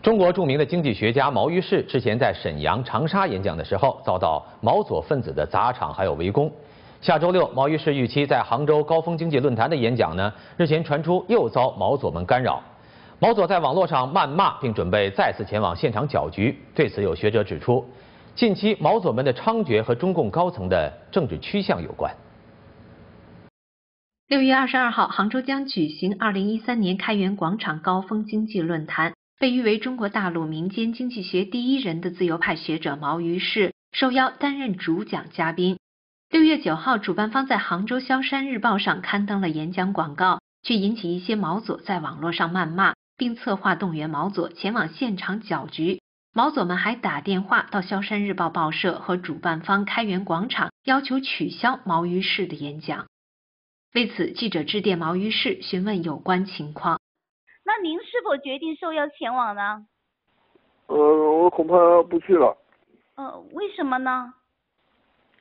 中国著名的经济学家毛于轼之前在沈阳、长沙演讲的时候，遭到毛左分子的砸场还有围攻。下周六，毛于轼预期在杭州高峰经济论坛的演讲呢，日前传出又遭毛左们干扰。毛左在网络上谩骂，并准备再次前往现场搅局。对此，有学者指出，近期毛左们的猖獗和中共高层的政治趋向有关。六月二十二号，杭州将举行二零一三年开元广场高峰经济论坛。被誉为中国大陆民间经济学第一人的自由派学者毛于轼受邀担任主讲嘉宾。六月九号，主办方在杭州萧山日报上刊登了演讲广告，却引起一些毛左在网络上谩骂，并策划动员毛左前往现场搅局。毛左们还打电话到萧山日报报社和主办方开元广场，要求取消毛于轼的演讲。为此，记者致电毛于轼询问有关情况。那您是否决定受邀前往呢？呃，我恐怕不去了。呃，为什么呢？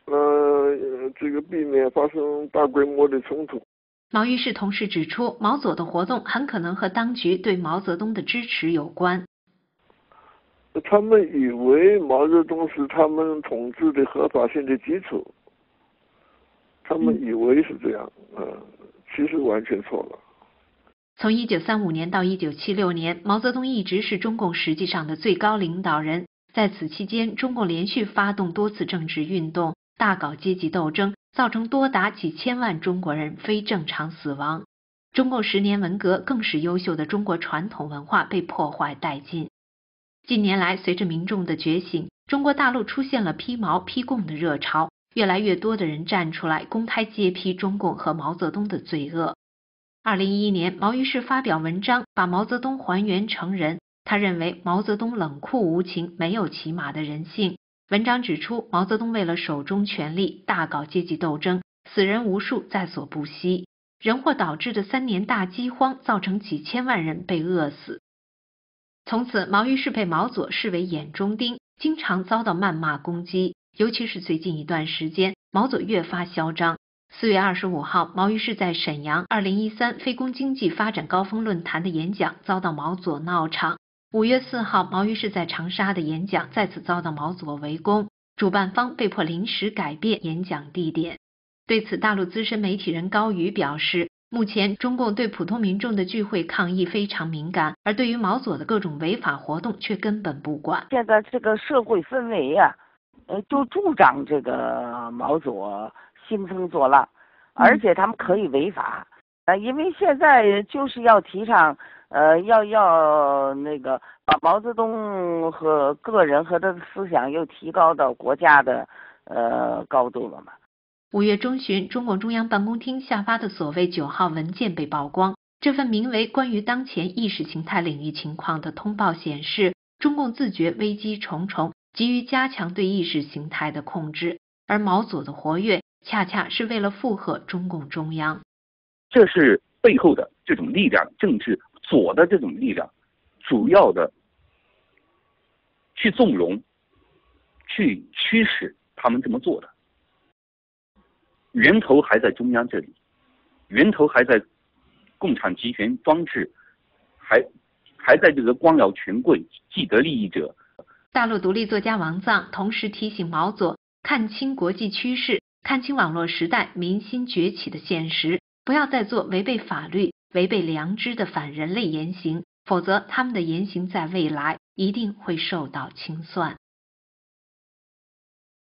呃，这个避免发生大规模的冲突。毛于是同时指出，毛左的活动很可能和当局对毛泽东的支持有关。他们以为毛泽东是他们统治的合法性的基础，他们以为是这样，嗯，其实完全错了。从一九三五年到一九七六年，毛泽东一直是中共实际上的最高领导人。在此期间，中共连续发动多次政治运动，大搞阶级斗争，造成多达几千万中国人非正常死亡。中共十年文革更使优秀的中国传统文化被破坏殆尽。近年来，随着民众的觉醒，中国大陆出现了批毛批共的热潮，越来越多的人站出来公开揭批中共和毛泽东的罪恶。二零一一年，毛于是发表文章，把毛泽东还原成人。他认为毛泽东冷酷无情，没有起码的人性。文章指出，毛泽东为了手中权力，大搞阶级斗争，死人无数，在所不惜。人祸导致的三年大饥荒，造成几千万人被饿死。从此，毛于是被毛左视为眼中钉，经常遭到谩骂攻击。尤其是最近一段时间，毛左越发嚣张。四月二十五号，毛于是在沈阳二零一三非公经济发展高峰论坛的演讲遭到毛左闹场。五月四号，毛于是在长沙的演讲再次遭到毛左围攻，主办方被迫临时改变演讲地点。对此，大陆资深媒体人高宇表示，目前中共对普通民众的聚会抗议非常敏感，而对于毛左的各种违法活动却根本不管。现在这个社会氛围呀，呃，就助长这个毛左。兴风作浪，而且他们可以违法，啊，因为现在就是要提倡，呃，要要那个把毛泽东和个人和他的思想又提高到国家的呃高度了嘛。五月中旬，中共中央办公厅下发的所谓九号文件被曝光，这份名为《关于当前意识形态领域情况的通报》显示，中共自觉危机重重，急于加强对意识形态的控制，而毛左的活跃。恰恰是为了附和中共中央，这是背后的这种力量，政治左的这种力量，主要的去纵容、去驱使他们这么做的。源头还在中央这里，源头还在共产集权装置，还还在这个官僚权贵、既得利益者。大陆独立作家王藏同时提醒毛左看清国际趋势。看清网络时代民心崛起的现实，不要再做违背法律、违背良知的反人类言行，否则他们的言行在未来一定会受到清算。